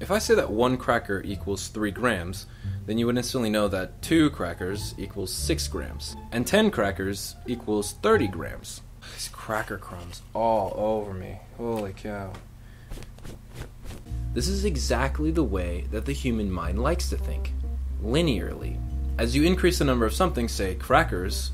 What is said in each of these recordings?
If I say that one cracker equals 3 grams, then you would instantly know that 2 crackers equals 6 grams, and 10 crackers equals 30 grams. These cracker crumbs all over me. Holy cow. This is exactly the way that the human mind likes to think linearly. As you increase the number of something, say crackers,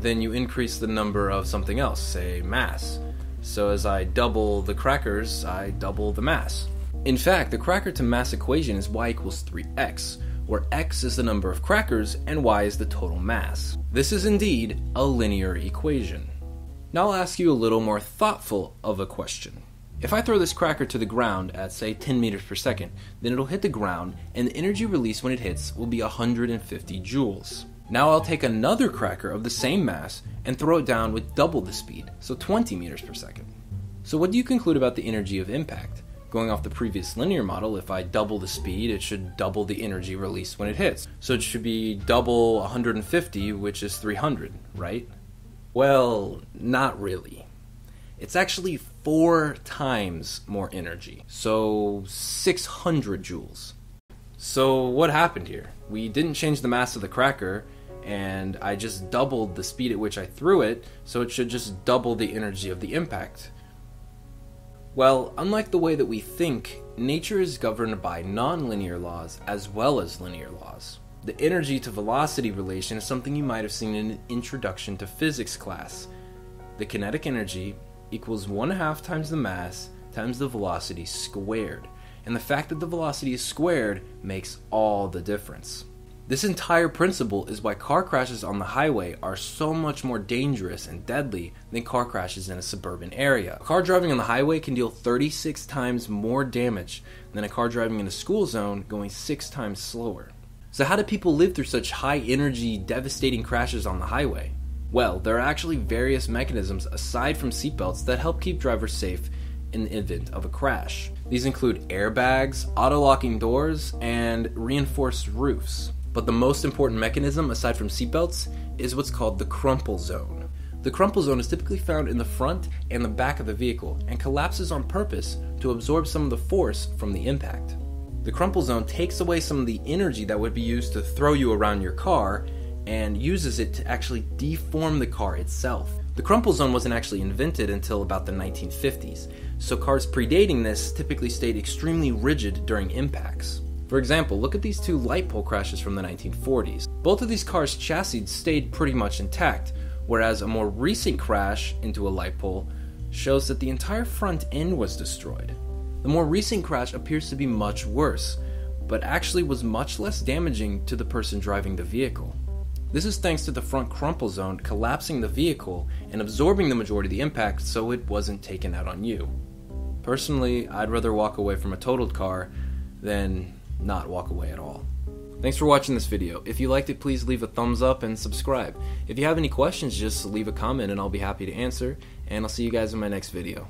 then you increase the number of something else, say mass. So as I double the crackers, I double the mass. In fact, the cracker to mass equation is y equals 3x, where x is the number of crackers and y is the total mass. This is indeed a linear equation. Now I'll ask you a little more thoughtful of a question. If I throw this cracker to the ground at say 10 meters per second, then it'll hit the ground and the energy released when it hits will be 150 joules. Now I'll take another cracker of the same mass and throw it down with double the speed, so 20 meters per second. So what do you conclude about the energy of impact? Going off the previous linear model, if I double the speed, it should double the energy released when it hits. So it should be double 150, which is 300, right? Well, not really. It's actually four times more energy, so 600 joules. So, what happened here? We didn't change the mass of the cracker, and I just doubled the speed at which I threw it, so it should just double the energy of the impact. Well, unlike the way that we think, nature is governed by nonlinear laws as well as linear laws. The energy to velocity relation is something you might have seen in an introduction to physics class. The kinetic energy equals 1 half times the mass times the velocity squared. And the fact that the velocity is squared makes all the difference. This entire principle is why car crashes on the highway are so much more dangerous and deadly than car crashes in a suburban area. A car driving on the highway can deal 36 times more damage than a car driving in a school zone going 6 times slower. So, how do people live through such high energy, devastating crashes on the highway? Well, there are actually various mechanisms aside from seatbelts that help keep drivers safe in the event of a crash. These include airbags, auto locking doors, and reinforced roofs. But the most important mechanism, aside from seatbelts, is what's called the crumple zone. The crumple zone is typically found in the front and the back of the vehicle and collapses on purpose to absorb some of the force from the impact. The crumple zone takes away some of the energy that would be used to throw you around your car and uses it to actually deform the car itself. The crumple zone wasn't actually invented until about the 1950s, so cars predating this typically stayed extremely rigid during impacts. For example, look at these two light pole crashes from the 1940s. Both of these cars' chassis stayed pretty much intact, whereas a more recent crash into a light pole shows that the entire front end was destroyed. The more recent crash appears to be much worse, but actually was much less damaging to the person driving the vehicle. This is thanks to the front crumple zone collapsing the vehicle and absorbing the majority of the impact so it wasn't taken out on you. Personally, I'd rather walk away from a totaled car than not walk away at all. Thanks for watching this video. If you liked it, please leave a thumbs up and subscribe. If you have any questions, just leave a comment and I'll be happy to answer. And I'll see you guys in my next video.